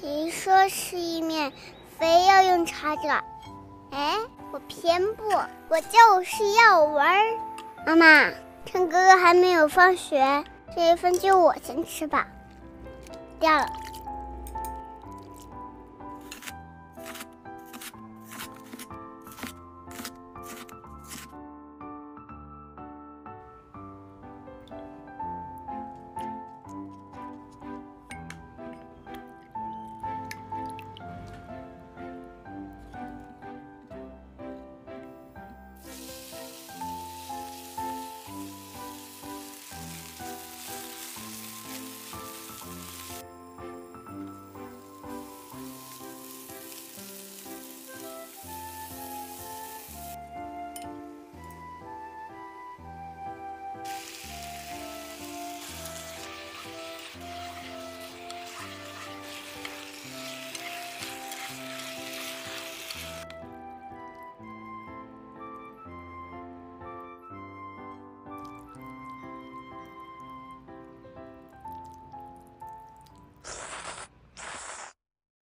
谁说是一面，非要用叉子？哎，我偏不，我就是要玩。妈妈，趁哥哥还没有放学，这一份就我先吃吧。掉了。